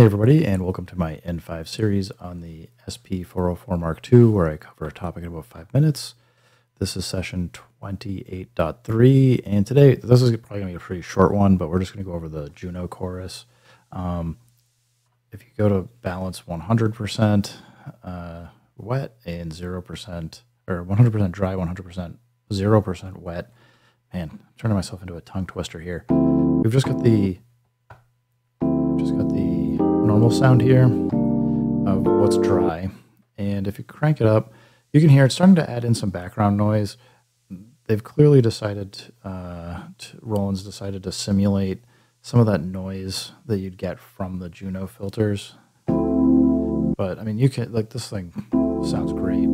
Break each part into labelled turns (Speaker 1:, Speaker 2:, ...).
Speaker 1: Hey, everybody, and welcome to my In Five series on the SP404 Mark II, where I cover a topic in about five minutes. This is session 28.3, and today, this is probably going to be a pretty short one, but we're just going to go over the Juno chorus. Um, if you go to balance 100% uh, wet and 0%, or 100% dry, 100% 0% wet, man, I'm turning myself into a tongue twister here. We've just got the just got the normal sound here of what's dry. And if you crank it up, you can hear it's starting to add in some background noise. They've clearly decided, uh, to, Roland's decided to simulate some of that noise that you'd get from the Juno filters. But I mean, you can, like, this thing sounds great.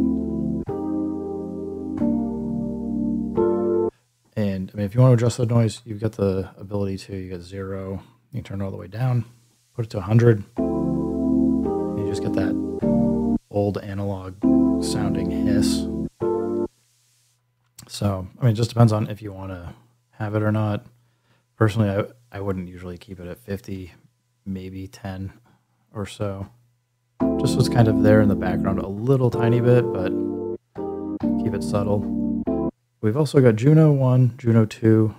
Speaker 1: And I mean, if you want to adjust the noise, you've got the ability to, you get zero, you can turn it all the way down put it to 100. You just get that old analog sounding hiss. So, I mean, it just depends on if you want to have it or not. Personally, I, I wouldn't usually keep it at 50, maybe 10 or so. Just was kind of there in the background a little tiny bit, but keep it subtle. We've also got Juno 1, Juno 2,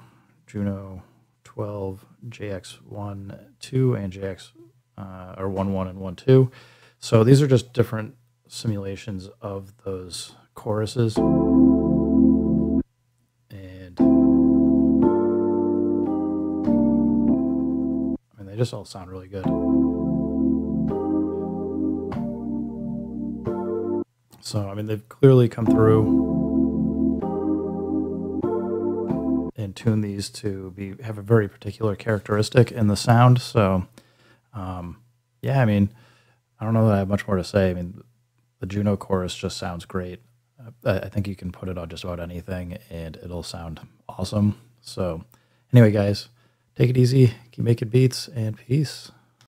Speaker 1: Juno 12, JX1, 2, and JX uh, or 1, 1, and 1, 2. So these are just different simulations of those choruses. And I mean, they just all sound really good. So, I mean, they've clearly come through and tune these to be have a very particular characteristic in the sound. So, um, yeah, I mean, I don't know that I have much more to say. I mean, the Juno chorus just sounds great. I, I think you can put it on just about anything and it'll sound awesome. So, anyway, guys, take it easy, keep making beats, and peace.